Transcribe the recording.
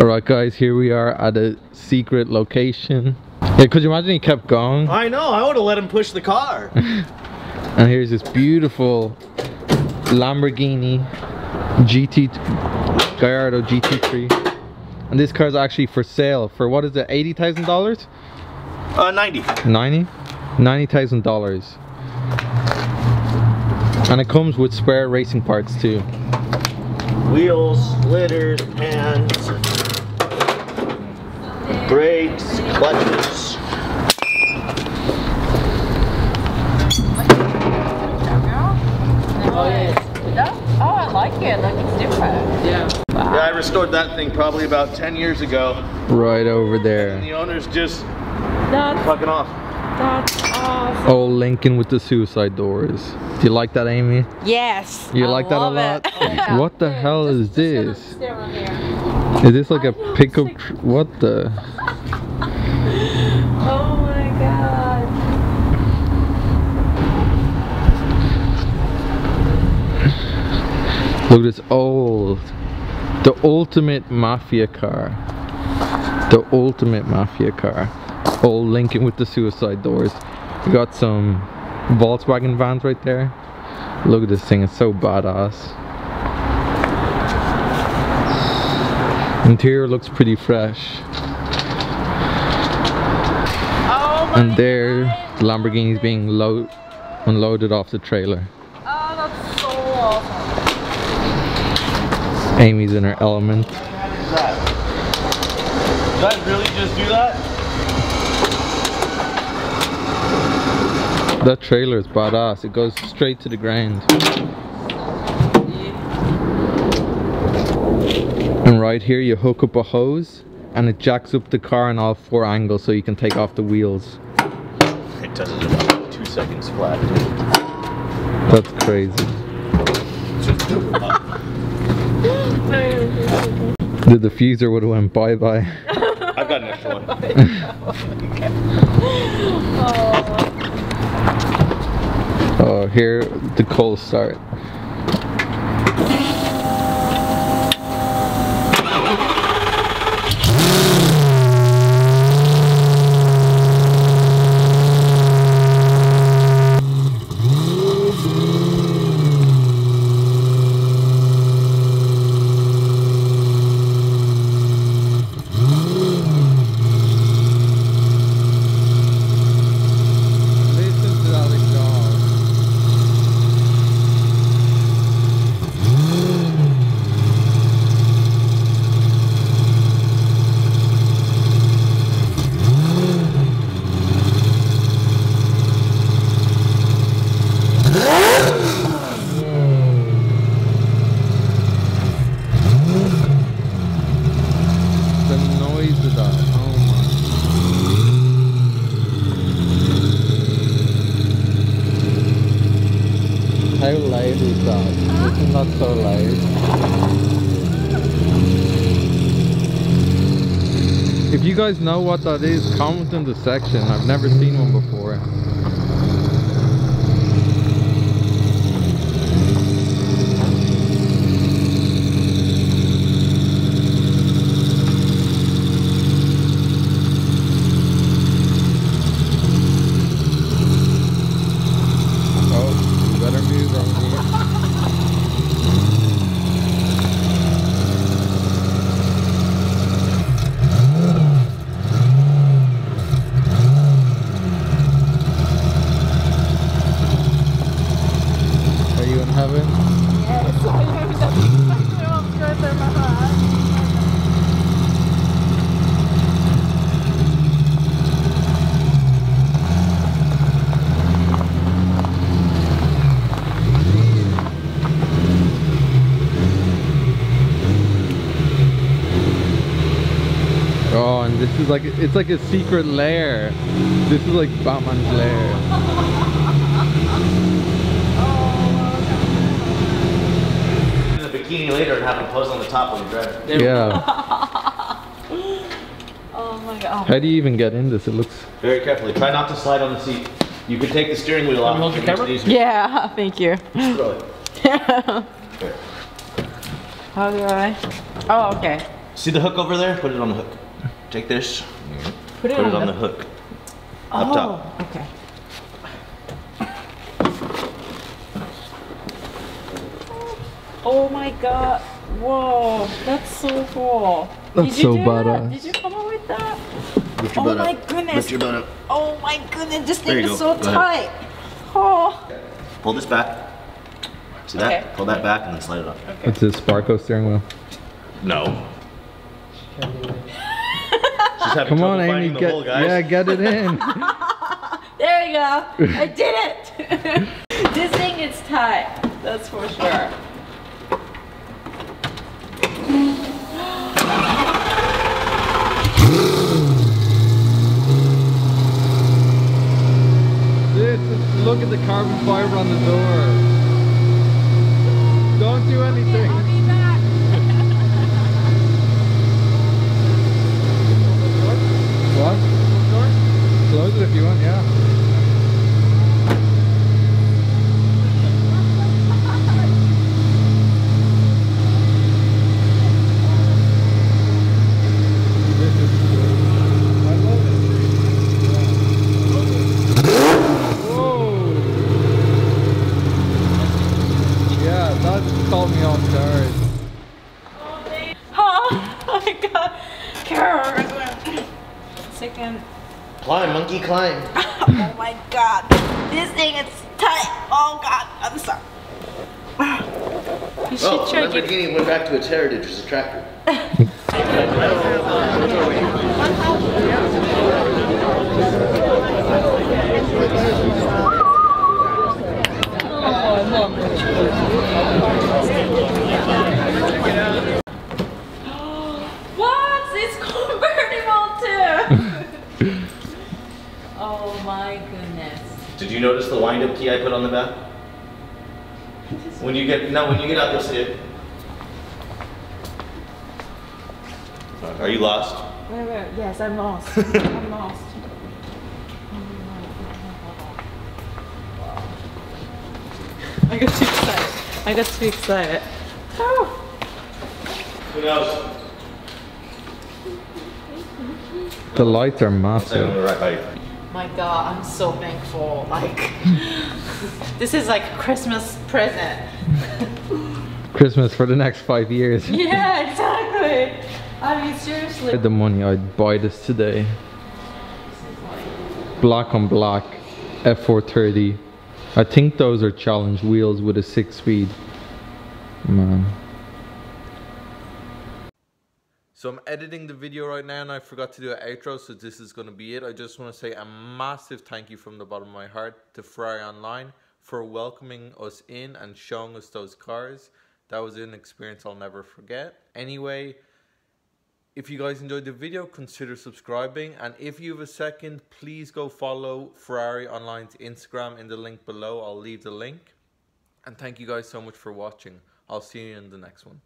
All right, guys, here we are at a secret location. Yeah, could you imagine he kept going? I know, I would have let him push the car. And here's this beautiful Lamborghini GT Gallardo GT3. And this car is actually for sale for what is it, $80,000? uh, 90. 90? $90,000. And it comes with spare racing parts too. Wheels, splitters, pans, brakes, clutches. Oh, yeah. Oh, I like it. Like it's different. Yeah. Yeah, I restored that thing probably about 10 years ago. Right over And there. the owner's just That's, fucking off. that's awesome. Oh, Lincoln with the suicide doors. Do you like that, Amy? Yes. You I like that a love lot? it. What the hell is this? Stay around here. Is this like a pickup? tr- What the? Oh my god. Look at this old, the ultimate mafia car. The ultimate mafia car. Old Lincoln with the suicide doors. We got some Volkswagen vans right there. Look at this thing, it's so badass. Interior looks pretty fresh. Oh my And there, the Lamborghini is being load, unloaded off the trailer. Oh, that's so awesome. Amy's in her element. What is that? Did I really just do that? That trailer is badass. It goes straight to the ground. And right here you hook up a hose and it jacks up the car in all four angles so you can take off the wheels. It does it in about two seconds flat. That's crazy. Just do it up. The diffuser would have went bye-bye. I've got an extra one. Oh, here the cold start. Listen to that exhaust. The noise of that. Oh my. How loud is that? This is not so loud. If you guys know what that is, comment in the section. I've never seen one before. Oh, you better move over here. Are you in heaven? Yes, I know that's exactly what's going through my heart. Oh, and this is like it's like a secret lair. This is like Batman's lair. In the bikini later and have him pose on the top when you drive. Yeah. Oh my god. How do you even get in this? It looks. Very carefully. Try not to slide on the seat. You could take the steering wheel off. hold your It makes it camera? Yeah, thank you. Just throw it. There. How do I? Oh, okay. See the hook over there? Put it on the hook. Take this. Put it, Put it on the hook. Oh, up top. Oh, okay. Oh my god. Whoa, that's so cool. That's so do badass. That? Did you come up with that? Lift Oh your butt my up. goodness. Lift your butt up. Oh my goodness, this There thing is go. so Go tight. ahead. Oh. Pull this back. See that? Okay. Pull that back and then slide it up. It's a Sparco steering wheel. No. She's having Come trouble on, Amy. finding the Get, hole, guys. yeah, get it in. There you go. I did it. this thing is tight. That's for sure. This look at the carbon fiber on the door. Don't do anything. I'll be back. What? Close it if you want, yeah. This is good. I love it. Whoa! Yeah, that caught me off guard. Oh my god. Carol. Second. Climb, monkey, climb. Oh my god. This thing is tight. Oh god. I'm sorry. You should Oh, try get Lamborghini went back to its heritage as a tractor. What? It's convertible too. Oh my goodness. Did you notice the wind-up key I put on the back? When you get no, when you get out, you'll see it. Are you lost? Wait, wait. Yes, I'm lost. I'm lost. I got too excited. I got too excited. Oh. Who knows? The lights are Stay on massive. The right height. My God, I'm so thankful. Like, this is like a Christmas present. Christmas for the next five years. Yeah, exactly. I mean, seriously. had the money, I'd buy this today. Black on black, F430. I think those are challenge wheels with a six speed. Man. So I'm editing the video right now and I forgot to do an outro, so this is gonna be it. I just wanna say a massive thank you from the bottom of my heart to Ferrari Online for welcoming us in and showing us those cars. That was an experience I'll never forget. Anyway, if you guys enjoyed the video, consider subscribing. And if you have a second, please go follow Ferrari Online's Instagram in the link below. I'll leave the link. And thank you guys so much for watching. I'll see you in the next one.